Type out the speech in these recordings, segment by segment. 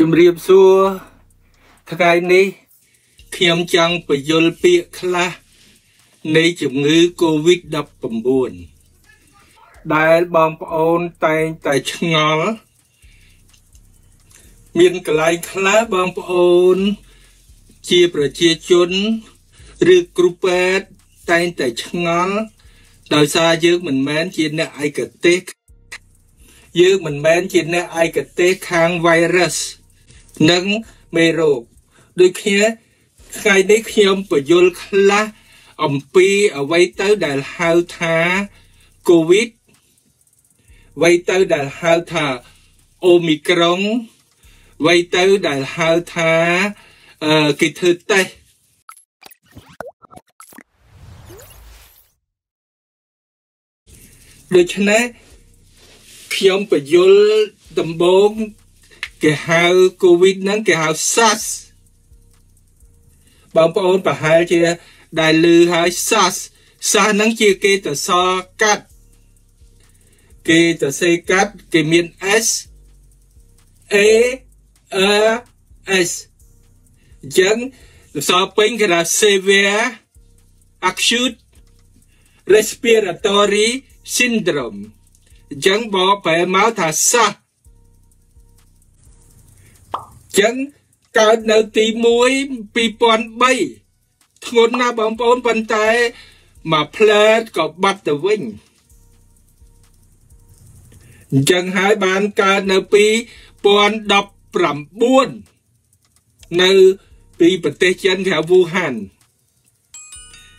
ជំរាបសួរថ្ងៃនេះខ្ញុំចង់បញ្យល់ពាក្យខ្លះនៃជំងឺ Covid-19 ដែលបងប្អូនតែងតែឆ្ងល់មានកន្លែងខ្លះបងប្អូន ជាប្រជាជនឬគ្រូពេទ្យតែងតែឆ្ងល់ដោយសារយើងមិនមែនជាអ្នកឯកទេសយើងមិនមែនជាអ្នកឯកទេសខាង virus និងមេរោគដូចគ្នាថ្ងៃនេះខ្ញុំបញ្យល់ខ្លះអំពីអ្វីទៅដែលហៅថា COVID អ្វីទៅដែលហៅថាអូមីក្រុងអ្វីទៅដែលហៅថាអឺគេធ្វើតេស្តដូច្នេះខ្ញុំបញ្យល់ដំបូង គេហៅ COVID ហ្នឹងគេហៅ SARS បងប្អូនប្រហែលជាដែលឮហើយ SARS SARS ហ្នឹងជាគេទៅសកាត់គេទៅសេកាត់គេមាន S A A S ចឹងសរពេញគេថា severe acute respiratory syndrome ចឹងបកប្រែមកថា SARS ចឹងកើតនៅទី1 2003ធ្ងន់ណាស់បងប្អូនប៉ុន្តែមួយផ្លែតក៏បាត់ទៅវិញអញ្ចឹងហើយបានកើតនៅ2019នៅពីប្រទេសចិនគេហៅវូហាន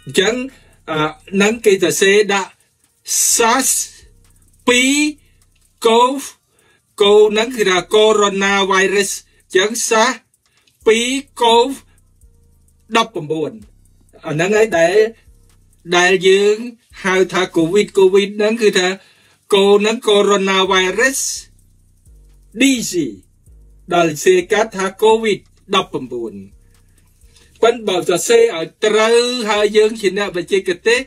អញ្ចឹងអានឹងគេទៅសេដាក់ SARS 2 CoV កូនឹងគឺថា Coronavirus ចឹងសាស2កូវ19អាហ្នឹងហើយដែលដែលយើងហៅថាកូវីដកូវីដហ្នឹងគឺថាកូហ្នឹង Coronavirus DC ដល់សេកាត់ថាកូវីដ19ប៉ុន្តែបើសរសេរឲ្យត្រូវហើយយើងជាអ្នកបច្ចេកទេស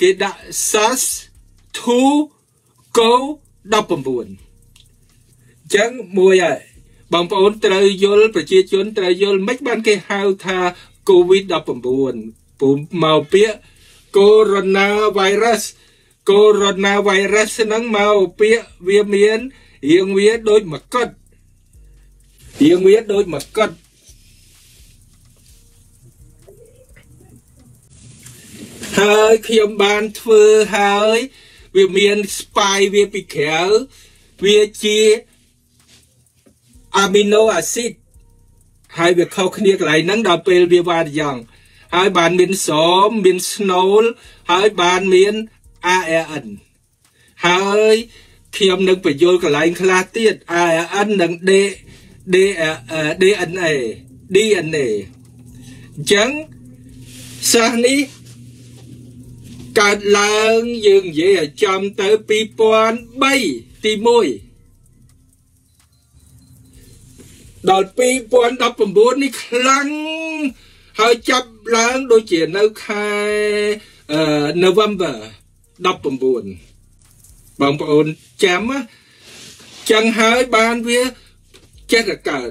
គេដាក់ SARS 2 CO 19ចឹងមួយហើយ បងប្អូនត្រូវយល់ប្រជាជនត្រូវយល់មិនបានគេហៅថា COVID-19 ពុំមកពាក្យ Coronavirus Coronavirus ហ្នឹងមកពាក្យវាមានរៀងវាដូចមកុដរៀងវាដូចមកុដហើយខ្ញុំបានធ្វើហើយ វាមានស្បាយវាពីក្រៅវាជា អាមីណូអាស៊ីតហើយវាខុសគ្នាកន្លែងហ្នឹងដល់ពេលវាវ៉ាតយ៉ាងហើយបានមានសមមានស្នូលហើយបានមាន ARN ហើយខ្ញុំនឹងបញ្យល់កន្លែងខ្លះទៀត ARN និង D D DNA DNA អញ្ចឹងសាសនេះកើតឡើងយើងនិយាយឲ្យចំទៅ2003ទី1 ដល់2019នេះខ្លាំងហើយចាប់ឡើងដូចជានៅខែអឺ November 19បងប្អូនចាំចឹងហើយបានវាចេះតែកើត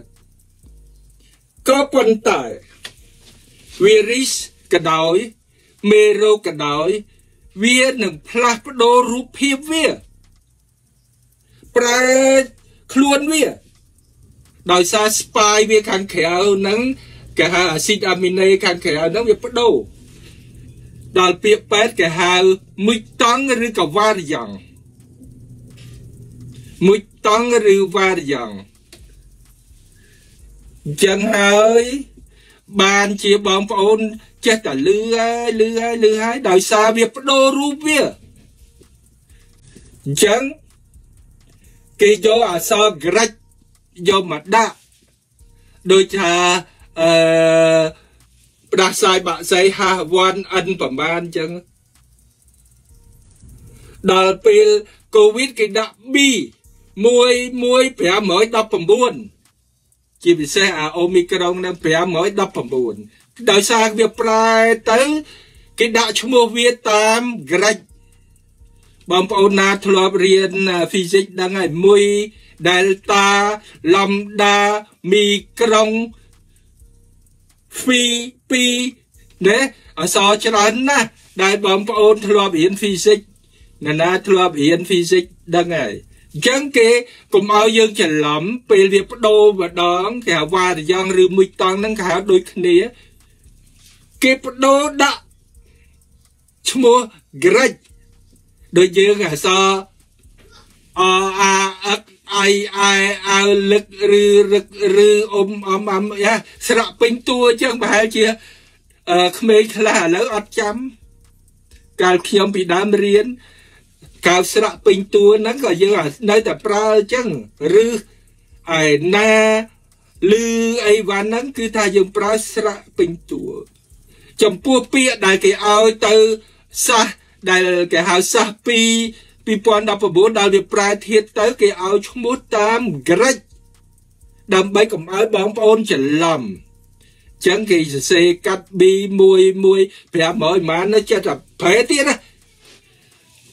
ក៏ប៉ុន្តែវីរុសក៏ដោយមេរោគក៏ដោយវានឹងផ្លាស់ប្ដូររូបភាពវាប្រែខ្លួនវា ដោយសារស្ប៉ាយវាខាងក្រៅហ្នឹងគេហៅអាស៊ីតអាមីណេខាងក្រៅហ្នឹងវាបដូរដល់ពាក្យពេទ្យគេហៅមួយតង់ឬក៏វ៉ារីយ៉ង់មួយតង់ឬវ៉ារីយ៉ង់ចឹងហើយបានជាបងប្អូនចេះតែលឺហើយលឺហើយលឺហើយដោយសារវាបដូររូបវាអញ្ចឹងគេយកអក្សរក្រិច យកមកដាក់ដូចថាអឺផ្ដាសាយបាក់សៃហាវ៉ាន់អិនប្រមាណអញ្ចឹងដល់ពេលកូវីដគេដាក់ B 11519ជាពិសេសអាអូមីក្រុងនឹង519ដោយសារវាប្រែទៅគេដាក់ឈ្មោះវាតាមក្រាច់បងប្អូនណាធ្លាប់រៀន physics ដឹងហើយ1 Delta Lambda មីក្រុងហ្វីពីណាអសរច្រើនណាស់ដែលបងប្អូនធ្លាប់រៀន physics ណាណាធ្លាប់រៀន physics ដឹងហើយអញ្ចឹងគេកុំឲ្យយើងច្រឡំពេលវាបដូរម្ដងគេហៅវ៉ារយ៉ាងឬមួយតង់ហ្នឹងគេហៅដូចគ្នាគេបដូរដាក់ឈ្មោះ Greg ដូចយើងអសរអអាអឹក អៃអែអើលឹកឬរឹកឬអ៊ំអំអំយ៉ាស្រក់ពេញតួអញ្ចឹងប្រហែលជាអឺក្មេងខ្លះឥឡូវអត់ចាំកាលខ្ញុំពីដើមរៀនកៅស្រក់ពេញតួហ្នឹងក៏យើងនៅតែប្រើអញ្ចឹងឬឯណាឬអីវ៉ាន់ហ្នឹងគឺថាយើងប្រើស្រក់ពេញតួចំពោះពាក្យដែលគេឲ្យទៅសាសដែលគេហៅសាសពី 2019ដល់វាប្រែធៀបទៅគេឲ្យឈ្មោះតាមក្រិចដើម្បីកុំឲ្យបងប្អូនច្រឡំចឹងគេសរសេរកាត់ B1 1 500ម៉ាននៅចិត្តតែប្រែទៀតណា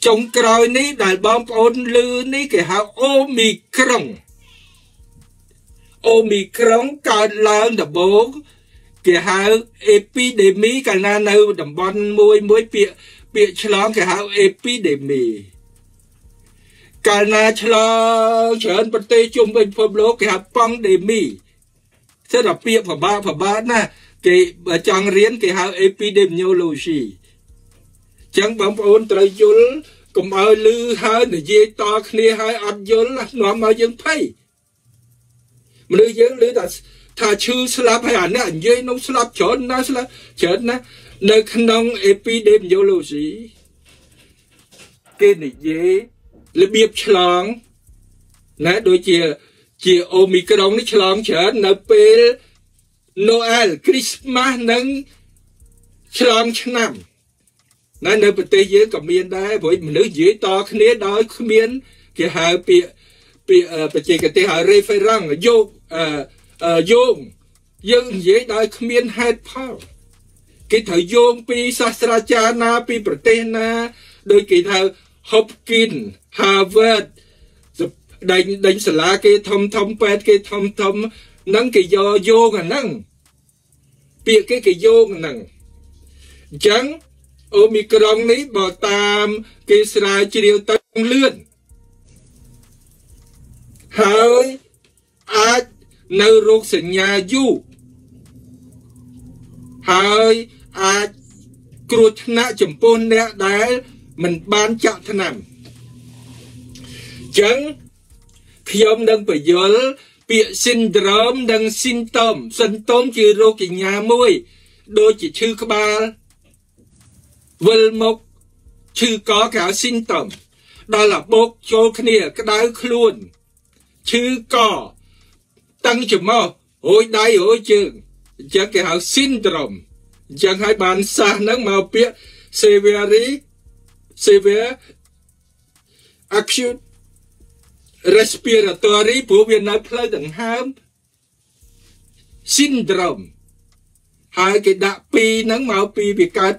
ចុងក្រោយនេះដែលបងប្អូនលឺនេះគេហៅអូមីក្រុងអូមីក្រុងកើតឡើងដំបូងគេហៅ epidemic កាលណានៅតំបន់មួយមួយពាក្យពាក្យឆ្លងគេហៅ epidemic កាលណាឆ្លងច្រើនប្រទេសជុំវិញពិភពលោកគេហៅ pandemic សិតតែពាក្យប្របាប្របាណាគេចង់រៀនគេហៅ epidemiology ចឹងបងប្អូនត្រូវយល់កុំឲ្យលឺហើយនិយាយតគ្នាហើយអត់យល់នាំមកយើងភ័យមនុស្សយើងឮតែថាឈឺស្លាប់ហើយអានេះនិយាយនោះស្លាប់ច្រើនណាស់ស្លាប់ច្រើនណាស់នៅក្នុង epidemiology គេនិយាយ របៀបឆ្លងណាដូចជាជាអូមីក្រុងនេះឆ្លងច្រើននៅពេល Noel Christmas និងឆ្លងឆ្នាំណានៅប្រទេសយើងក៏មានដែរព្រោះមនុស្សនិយាយតគ្នាដោយគ្មានគេហៅពាក្យពាក្យបច្ចេកទេសហៅ reference យកអឺយោងយើងនិយាយដោយគ្មានហេតុផលគេត្រូវយោងពីសាស្ត្រាចារ្យណាពីប្រទេសណាដូចគេហៅ Hopkins Harvard ដេញដេញសាលាគេធំធំពេទ្យគេធំធំហ្នឹងគេយកយោងអាហ្នឹងពាក្យគេគេយោងហ្នឹងអញ្ចឹងអូមីក្រុងនេះបើតាមគេស្រាវជ្រាវទៅលឿនហើយអាចនៅរោគសញ្ញាយូរហើយអាចគ្រោះថ្នាក់ចំពោះអ្នកដែលមិនបានចាក់ថ្នាំ ចឹងខ្ញុំនឹងបញ្យល់ពាក្យ syndrome និង symptom symptom ជារោគសញ្ញាមួយ ដូចជាឈឺក្បាលវិលមុខឈឺកគេហៅ symptom ដល់អាបោកចូលគ្នាក្តៅខ្លួនឈឺកតឹងច្រមុះរួយដៃរួយជើងអញ្ចឹងគេហៅ syndrome អញ្ចឹងហើយបានសាសនឹងមកពាក្យ severe severe acute respiratory ព្រោះវានៅផ្លូវដង្ហើម syndrome ហើយគេដាក់ពីរហ្នឹងមកពីវាកើត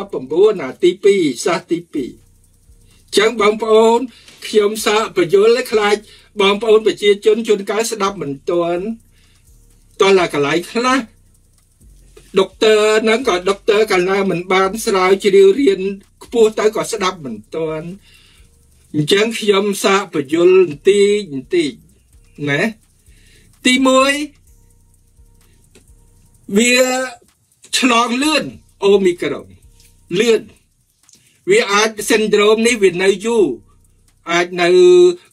2019ណាទី2សាសទី2អញ្ចឹងបងប្អូនខ្ញុំសាកបញ្យល់ខ្លាចបងប្អូនប្រជាជនជួនកាលស្ដាប់មិនទាន់តោះឡាកន្លែងខ្លះដុកទ័រហ្នឹងក៏ដុកទ័រកាលណាមិនបានស្រាវជ្រាវរៀនខ្ពស់ទៅក៏ស្ដាប់មិនទាន់ អញ្ចឹងខ្ញុំសាកបញ្យលបន្តិចបន្តិចណាទី1វាឆ្លងលឿនអូមីក្រុងលឿនវាអាច syndrome នេះវានៅយូរអាចនៅ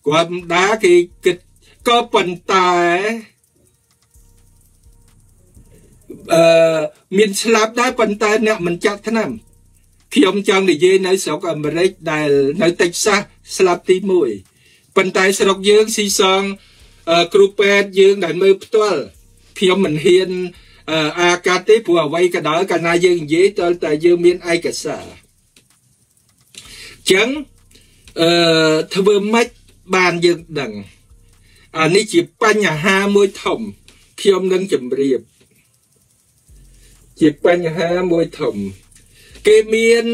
គាត់ម្ដាគេគិតក៏ប៉ុន្តែអឺមានស្លាប់ដែរប៉ុន្តែអ្នកមិនចាក់ថ្នាំ ខ្ញុំចង់និយាយនៅស្រុកអាមេរិកដែលនៅតិចសាសស្លាប់ទី1ប៉ុន្តែស្រុកយើងស៊ីសងគ្រូពេទ្យយើងដែលមើលផ្ទាល់ខ្ញុំមិនហ៊ានអាកាត់ទេព្រោះអ្វីក៏ដោយកាលណាយើងនិយាយតើតែយើងមានឯកសារចឹងអឺធ្វើម៉េចបានយើងដឹងអានេះជាបញ្ហាមួយធំខ្ញុំនឹងជម្រាបជាបញ្ហាមួយធំ គេមាន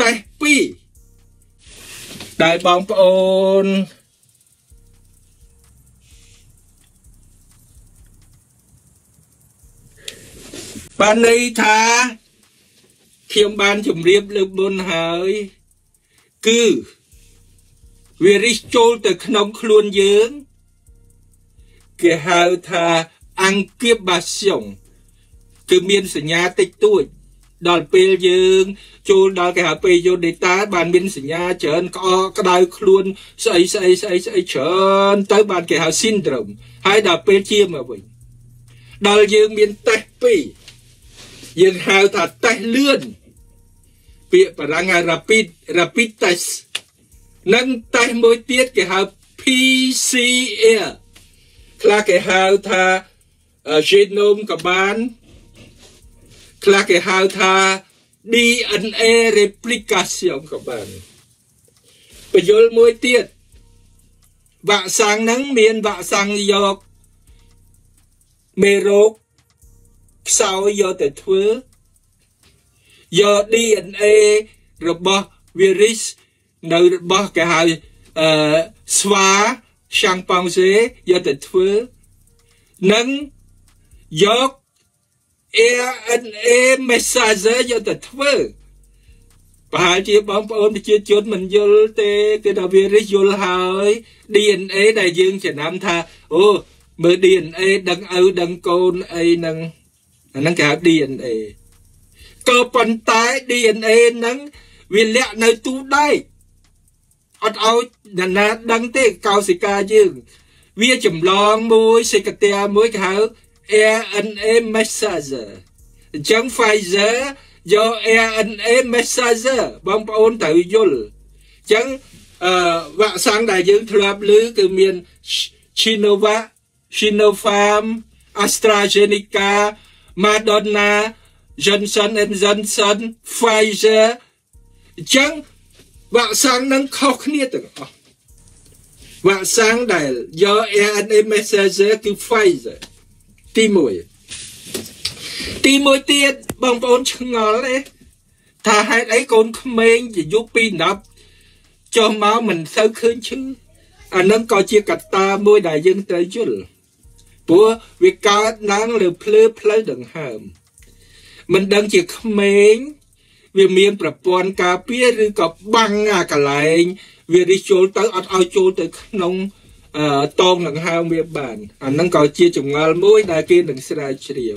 តេស្ត2ដែលបងប្អូនបានន័យថាខ្ញុំបានជម្រាបលើកមុនហើយ គឺវារិះចូលទៅក្នុងខ្លួនយើង គេហៅថាអង្គាបបាស្យុងគឺមានសញ្ញាតិចតួច ដល់ពេលយើងចូលដល់គេហៅពេលយូ data បានមានសញ្ញាច្រើនក្អកក្តៅខ្លួនស្អីស្អីស្អីស្អីច្រើនទៅបានគេហៅ syndrome ហើយដល់ពេលជាមកវិញដល់យើងមានតេស្ត2យើងហៅថាតេស្តលឿនពាក្យបារាំងហៅ rapid rapid test និងតេស្តមួយទៀតគេហៅ PCR ខ្លះគេហៅថា genome ក៏បាន ខ្លះគេហៅថា DNA replication ក៏បានបញ្យលមួយទៀតវ៉ាក់សាំងហ្នឹងមានវ៉ាក់សាំងយកមេរោគខ្សោយយកទៅធ្វើយក DNA របស់ virus នៅរបស់គេហៅអឺស្វាឆាំងប៉ងសេយកទៅធ្វើនិងយក RNA messenger យកទៅធ្វើប្រហែលជាបងប្អូនប្រជាជនមិនយល់ទេគឺថាវារិះយល់ហើយ DNA ដែលយើងចំណាំថាអូមើល DNA ដឹងឪដឹងកូនអីហ្នឹងអាហ្នឹងគេហៅ DNA ក៏ប៉ុន្តែ DNA ហ្នឹងវាលាក់នៅទូដែកអត់ឲ្យអ្នកណាដឹងទេកោសិកាយើង វាចម្លងមួយសេកតាមួយគេហៅ RNA messenger អញ្ចឹង Pfizer យក RNA messenger បងប្អូនត្រូវយល់អញ្ចឹងអឺវ៉ាក់សាំងដែលយើងធ្លាប់ឮគឺមាន Sinovac Sinopharm AstraZeneca Moderna Johnson Johnson Pfizer អញ្ចឹងវ៉ាក់សាំងនឹងខុសគ្នាទាំងអស់វ៉ាក់សាំងដែលយក RNA messenger គឺ Pfizer ទី1ទី1ទៀតបងប្អូនឆ្ងល់ទេថាហេតុអីកូនក្មេងជាយុគ2 10ចុះមកមិនសូវឃើញឈឺអានឹងក៏ជាកត្តាមួយដែលយើងត្រូវយល់ព្រោះវាកើតឡើងលើភ្លើផ្លូវដង្ហើមមិនដឹងជាក្មេងវាមានប្រព័ន្ធការពារឬក៏បាំងអាកន្លែងវារិះចូលទៅអត់ឲ្យចូលទៅក្នុង តងដង្ហើមវាបានអាហ្នឹងក៏ជាចម្ងល់មួយដែលគេនឹងស្រាវជ្រាវ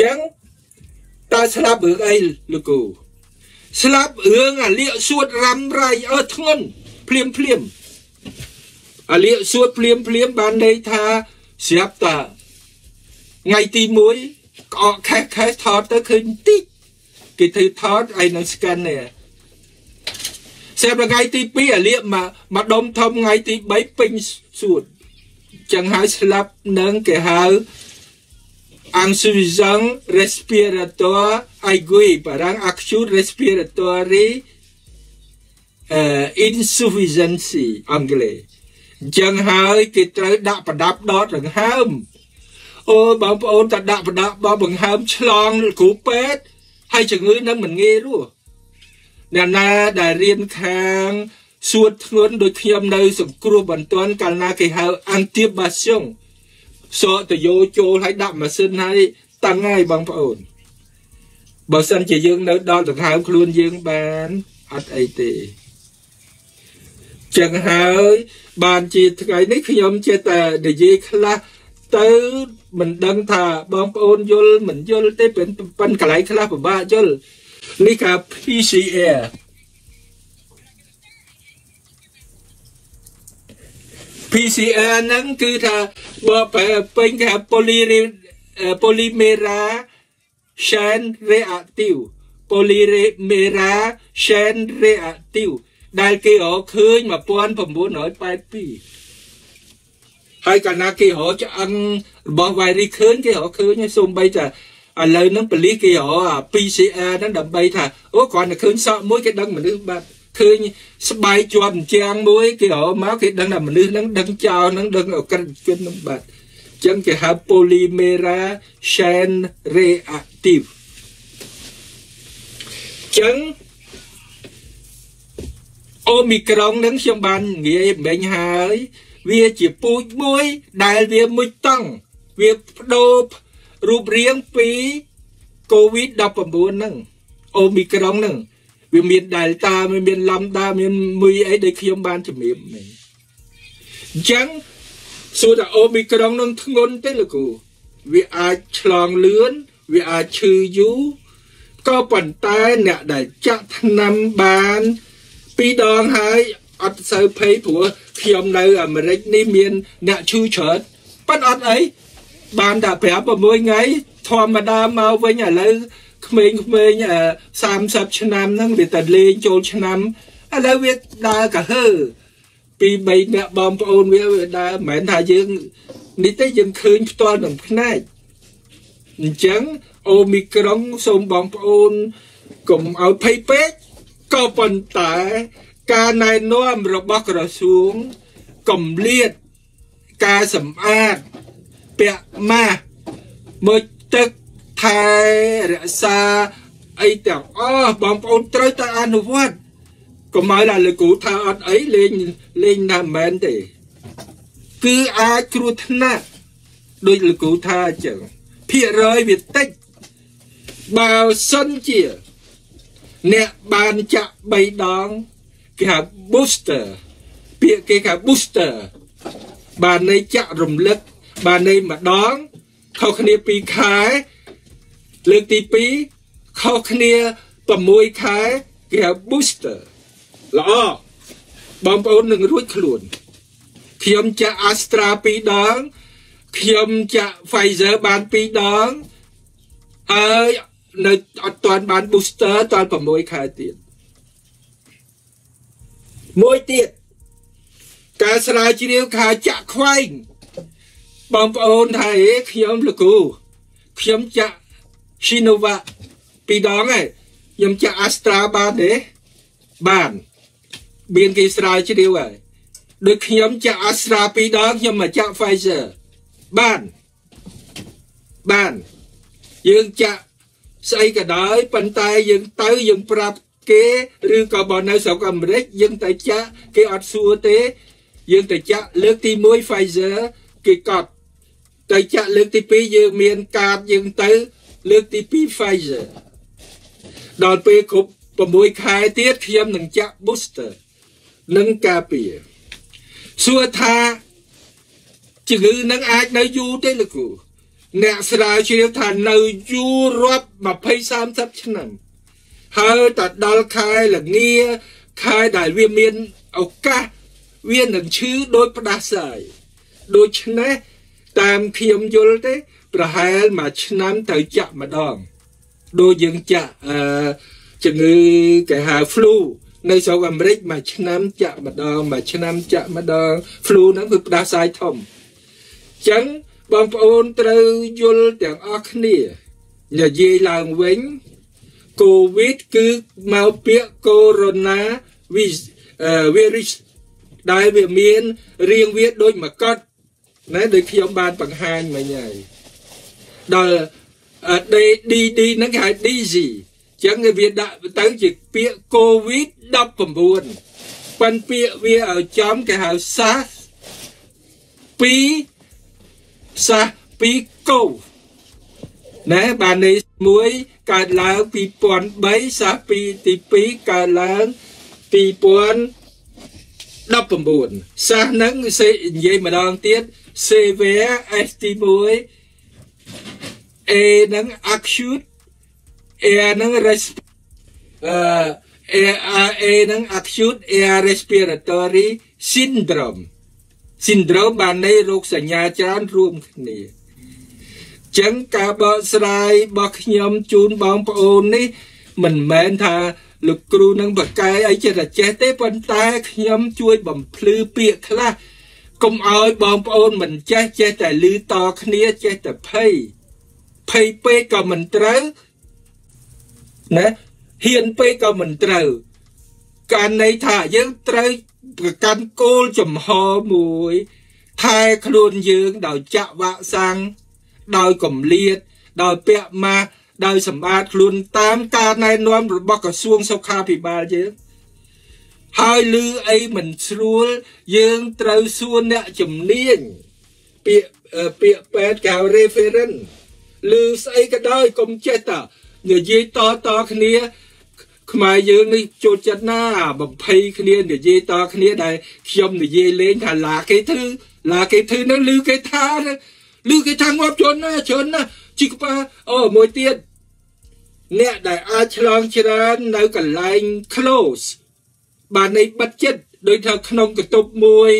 ចឹងតើស្លាប់រឿងអីលោកគ្រូស្លាប់រឿងអាលៀកសួតរ៉ាំរៃអើធ្ងន់ភ្លាមភ្លាមអាលៀកសួតភ្លាមភ្លាមបានន័យថាស្រាប់តាថ្ងៃទី1ក្អកខេះខេះថតទៅឃើញតិចគេធ្វើថតឯនឹង scan នេះ សេបថ្ងៃទី2អាលៀកមកមកដុំធំថ្ងៃទី3ពេញសួតចឹងហើយស្លាប់នឹងគេហៅ insuffisance respiratoire aiguë បារាំង acute respiratory uh, insufficiency អង់គ្លេសចឹងហើយគេត្រូវដាក់ប្រដាប់ដតដង្ហើមអូបងប្អូនតដាក់ប្រដាប់បបបង្ហើមឆ្លងគ្រូពេទ្យហើយជំងឺនឹងមិនងាយរស់ អ្នកណាដែលរៀនខាងសួតធ្ងន់ដូចខ្ញុំនៅសង្គ្រោះបន្ទាន់កាលណាគេហៅអន្តៀបាស្យុងសកតយោចូលឲ្យដាក់ម៉ាស៊ីនហើយតាំងហើយបងប្អូនបើសិនជាយើងនៅដល់ដង្ហើមខ្លួនយើងបានអត់អីទេចឹងហើយបានជាថ្ងៃនេះខ្ញុំចេះតែនិយាយខ្លះទៅមិនដឹងថាបងប្អូនយល់មិនយល់ទេប៉ុន្តែកន្លែងខ្លះពិបាកយល់ នេះគឺ PCR PCR ហ្នឹងគឺថាបើពេញគេហៅ polymera chain reactive polymera chain reactive ដែលគេរកឃើញ1982ហើយកាលណាគេរកឆ្អឹងរបស់ virus ឃើញគេរកឃើញហើយសូម្បីតែ ឥឡូវហ្នឹងប៉ូលីសគេរកអា PCR ហ្នឹងដើម្បីថាអូគ្រាន់តែឃើញសក់មួយគេដឹងមនុស្សបាត់ឃើញស្បែកជាប់អញ្ចាំងមួយគេរកមកគេដឹងថាមនុស្សហ្នឹងដឹងចោលហ្នឹងដឹងអក្រិតជនហ្នឹងបាត់អញ្ចឹងគេហៅ polymera chain reactive អញ្ចឹងអូមីក្រុងនឹងខ្ញុំបាននិយាយមិញហើយ វាជាពូជមួយដែលវាមុជតង់វាបដូរ រូបរាងពី COVID-19 ហ្នឹងអូមីក្រុងហ្នឹងវាមាន Delta វាមាន Lambda មានមួយអីដែលខ្ញុំបានជំរាបមិញអញ្ចឹងសួរថាអូមីក្រុងនឹងធ្ងន់ទេលោកគ្រូវាអាចឆ្លងលឿនវាអាចឈឺយូរក៏ប៉ុន្តែអ្នកដែលចាក់ថ្នាំបានពីរដងហើយអត់សូវភ័យព្រោះខ្ញុំនៅអាមេរិកនេះមានអ្នកឈឺច្រើនប៉ុន្តែអត់អី បានតែ5 6ថ្ងៃធម្មតាមកវិញឥឡូវក្មេងៗ30ឆ្នាំហ្នឹងវាតែលេងចូលឆ្នាំឥឡូវវាដើរកាហើពី3អ្នកបងប្អូនវាវាដើរមិនមែនថាយើងនេះទេយើងឃើញផ្ទាល់នឹងភ្នែកអញ្ចឹងអូមីក្រុងសូមបងប្អូនកុំឲ្យភ័យពេកក៏ប៉ុន្តែការណែនាំរបស់ក្រសួងកំលៀតការសម្អាត ពាក់ម៉ាស់មើលទឹកថែរក្សាអីទាំងអស់បងប្អូនត្រូវតែអនុវត្តកុំឲ្យដល់លោកគ្រូថាអត់អីលេងលេងណាមែនទេគឺអាចគ្រោះថ្នាក់ដោយលោកគ្រូថាអញ្ចឹងភាគរយវាតិចបើសិនជា អ្នកបានចាក់3ដងគេហៅ booster ពាក្យគេហៅ booster បានន័យចាក់រំលឹក បានន័យម្ដងខុសគ្នា2ខែលើកទី2ខុសគ្នា6ខែគេហៅ booster ល្អបងប្អូននឹងរួចខ្លួនខ្ញុំចាក់ Astra 2ដងខ្ញុំចាក់ Pfizer បាន2ដងហើយនៅអត់ទាន់បាន booster តល6ខែទៀតមួយទៀតការស្រាវជ្រាវខាចាក់ខ្វែង បងប្អូនថាអេខ្ញុំលោកគ្រូខ្ញុំចាក់ Sinovac ពីរដងហើយខ្ញុំចាក់ Astra បានទេបានមានគេស្រាវជ្រាវហើយដូចខ្ញុំចាក់ Astra ពីរដងខ្ញុំមកចាក់ Pfizer បានបានយើងចាក់ស្អីក៏ដោយប៉ុន្តែយើងទៅយើងប្រាប់គេឬក៏បើនៅស្រុកអាមេរិកយើងទៅចាក់គេអត់សួរទេ យើងទៅចាក់លើកទី1 Pfizer គេកត់ ទៅចាក់លើកទី2យើងមានកាតយើងទៅ លើកទី2 Pfizer ដល់ពេលគ្រប់6ខែទៀតខ្ញុំនឹងចាក់ booster នឹងការពារសួរថាជំងឺនឹងអាចនៅយូរទេលោកគ្រូអ្នកស្រាវជ្រាវថានៅយូររាប់20 30ឆ្នាំហើយតដល់ខែលងាខែដែលវាមានឱកាសវានឹងឈឺដោយផ្ដាសាយដូច្នេះ តាមខ្ញុំយល់ទេ ប្រហែលមួយឆ្នាំទៅចាក់ម្ដងដូចយើងចាក់អឺជំងឺគេហៅ flu នៅស្រុកអាមេរិកមួយឆ្នាំចាក់ម្ដងមួយឆ្នាំចាក់ម្ដង flu ហ្នឹងគឺផ្ដាសាយធំអញ្ចឹងបងប្អូនត្រូវយល់ទាំងអស់គ្នានិយាយឡើងវិញកូវីដគឺមកពាក្យកូរ៉ូណាវីវីរុសដែលវាមានរាងវាដូចមកុដ ណាដូចខ្ញុំបានបង្ហាញមិញហើយដល់ DD ហ្នឹងគេហៅ DZ ចឹងវាដាក់ទៅជាពាក្យ COVID 19ប៉ិនពាក្យវាឲ្យចំគេហៅ SARS 2 SARS 2 CO ណែបាននេះមួយកើតឡើង2003 SARS 2ទី2កើតឡើង2019 SARS ហ្នឹងសេនិយាយម្ដងទៀត severe S ទី1 A ហ្នឹង acute A ហ្នឹង resp អឺ A ហ្នឹង acute air respiratory syndrome syndrome បានន័យរោគសញ្ញាច្រើនរួមគ្នាចឹងការបកស្រាយរបស់ខ្ញុំជូនបងប្អូននេះ មិនមែនថាលោកគ្រូនឹងបកកែអីចេះតែចេះទេប៉ុន្តែខ្ញុំជួយបំភ្លឺពាក្យខ្លះ កុំឲ្យបងប្អូនមិនចេះចេះតែលឺតគ្នាចេះតែភ័យភ័យពេកក៏មិនត្រូវណាហ៊ានពេកក៏មិនត្រូវការន័យថាយើងត្រូវប្រកាន់គោលចំហមួយថែខ្លួនយើងដោយចាក់វ៉ាក់សាំងដោយកំលៀតដោយពាក់ម៉ាស់ដោយសម្អាតខ្លួនតាមការណែនាំរបស់ក្រសួងសុខាភិបាលយើង ហើយឮអីមិនស្រួលយើងត្រូវសួរអ្នកជំនាញពាក្យពាក្យពេទ្យគេហៅ referent ឬស្អីក៏ដោយកុំចេះតានិយាយតតគ្នា ខ្មែរយើងនេះចូលចិត្តណាបំភ័យគ្នានិយាយតគ្នាដែលខ្ញុំនិយាយលេងថាឡាគេធ្វើឡាគេធ្វើនឹងឮគេថាឮគេថាងាប់ជន់ណាច្រើនណាជីកប៉ាអូមួយទៀតអ្នកដែលអាចឆ្លងច្រើននៅកន្លែង close បាននៃបិទចិត្តដូចថាក្នុងកតុបមួយ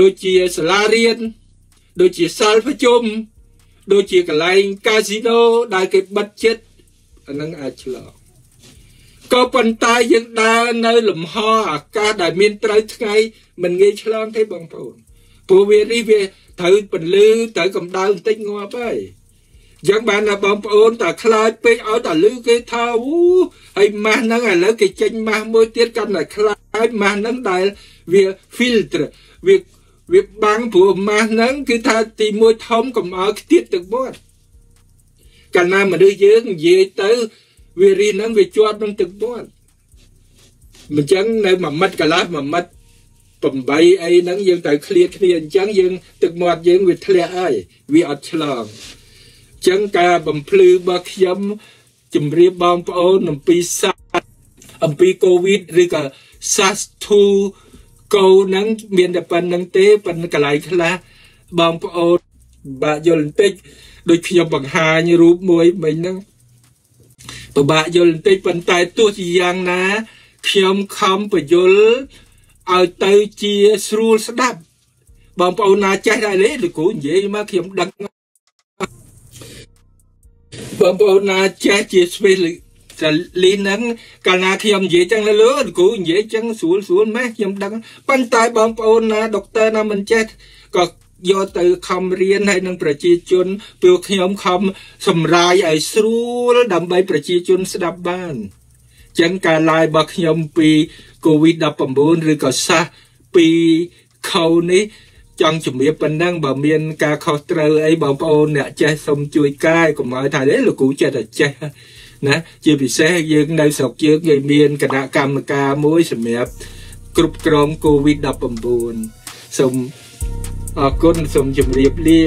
ដូចជាសាលារៀនដូចជាសាលប្រជុំដូចជាកន្លែងកាស៊ីណូដែលគេបិទចិត្តអានឹងអាចឆ្លងក៏ប៉ុន្តែយើងដើរនៅលំហអាកាសដែលមានត្រូវថ្ងៃមិនងាយឆ្លងទេបងប្អូនព្រោះវានេះវាត្រូវពន្លឺត្រូវកម្ដៅបន្តិចងាប់ហើយ យ៉ាងបានណាបងប្អូនតែខ្លាចពេកឲ្យតែលឺគេថាអូហើយម៉ាស់ហ្នឹងឥឡូវគេចេញម៉ាស់មួយទៀតកាន់តែខ្លាចម៉ាស់ហ្នឹងដែលវា filter វាវាបាំងព្រោះម៉ាស់ហ្នឹងគឺថាទីមួយធំកុំឲ្យខ្ទាតទឹកមាត់កាលណាមនុស្សយើងនិយាយទៅវារីហ្នឹងវាជាប់នឹងទឹកមាត់មិនចឹងនៅមួយមិត្តកន្លះមួយមិត្ត8អីហ្នឹងយើងត្រូវឃ្លាតគ្នាអញ្ចឹងយើងទឹកមាត់យើងវាធ្លាក់ហើយវាអត់ឆ្លងអញ្ចឹងការបំភ្លឺរបស់ខ្ញុំជម្រាបបងប្អូនអំពីសាអំពីកូវីដឬក៏ SARS-2 កោហ្នឹងមានតែប៉ុណ្្នឹងទេប៉ុន្តែកន្លែងខ្លះបងប្អូនបាក់យល់បន្តិចដូចខ្ញុំបង្ហាញរូបមួយមិញហ្នឹងពិបាកយល់បន្តិចប៉ុន្តែទោះជាយ៉ាងណា ខ្ញុំខំបញ្យល់ឲ្យទៅជាស្រួលស្ដាប់បងប្អូនណាចេះដែរទេលោកគ្រូនិយាយមកខ្ញុំដឹង បងប្អូនណាចេះជាស្វេលតែលីហ្នឹងកាលណាខ្ញុំនិយាយចឹងលើលោកគ្រូនិយាយចឹងស្រួលស្រួលម៉េះខ្ញុំដឹងប៉ុន្តែបងប្អូនណាដុកទ័រណាមិនចេះក៏យកទៅខំរៀនហើយនឹងប្រជាជនពេលខ្ញុំខំសម្រាយឲ្យស្រួលដើម្បីប្រជាជនស្ដាប់បានចឹងការ live របស់ខ្ញុំពី COVID-19 ឬក៏សាសពីខោនេះ ចង់ជំរាបប៉ុណ្ណឹងបើមានការខុសត្រូវអីបងប្អូនអ្នកចេះសូមជួយកែកុំឲ្យថាលោកគ្រូចេះតែចេះណាជាពិសេសយើងនៅស្រុកយើងគេមានគណៈកម្មការមួយសម្រាប់គ្រប់គ្រង COVID-19 សូមអរគុណសូមជម្រាបលា